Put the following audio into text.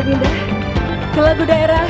berpindah ke lagu daerah